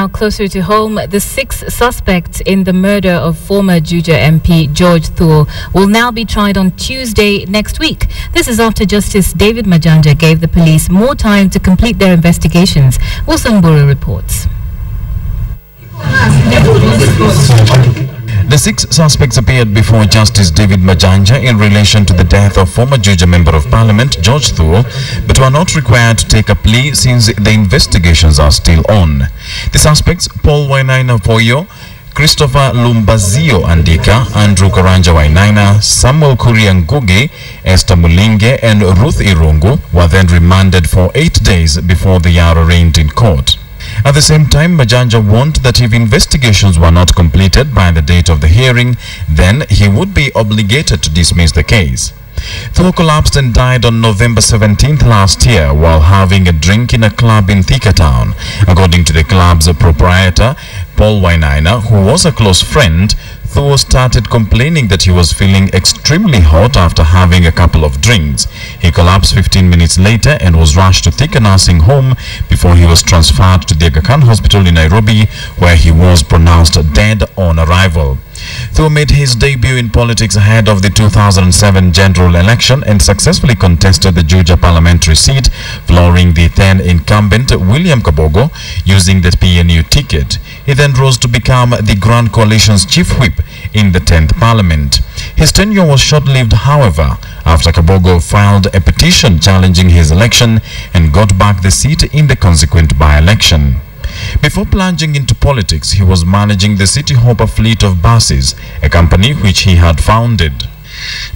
Now closer to home, the six suspects in the murder of former Juja MP George Thuo will now be tried on Tuesday next week. This is after Justice David Majanja gave the police more time to complete their investigations. Wills Mburu reports. The six suspects appeared before Justice David Majanja in relation to the death of former Juja Member of Parliament George Thuo, but were not required to take a plea since the investigations are still on. The suspects, Paul Wainaina Poyo, Christopher Lumbazio Andika, Andrew Karanja Wainaina, Samuel Kuria Ngugi, Esther Mulinge, and Ruth Irungu were then remanded for eight days before they are arraigned in court. At the same time, Majanja warned that if investigations were not completed by the date of the hearing, then he would be obligated to dismiss the case. Thuo collapsed and died on November 17th last year while having a drink in a club in Thika Town. According to the club's proprietor, Paul Wainaina, who was a close friend, Thuo started complaining that he was feeling extremely hot after having a couple of drinks. He collapsed 15 minutes later and was rushed to Thika Nursing Home before he was transferred to the Aga Khan Hospital in Nairobi where he was pronounced dead on arrival. Thuo made his debut in politics ahead of the 2007 general election and successfully contested the Juja parliamentary seat, flooring the then incumbent William Kabogo using the PNU ticket. He then rose to become the Grand Coalition's chief whip in the 10th parliament. His tenure was short-lived, however, after Kabogo filed a petition challenging his election and got back the seat in the consequent by-election. Before plunging into politics, he was managing the City Hoppa fleet of buses, a company which he had founded.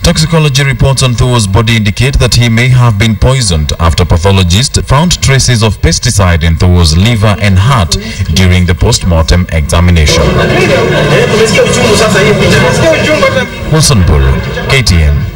Toxicology reports on Thuo's body indicate that he may have been poisoned after pathologists found traces of pesticide in Thuo's liver and heart during the post-mortem examination. Wills Mburu, KTN.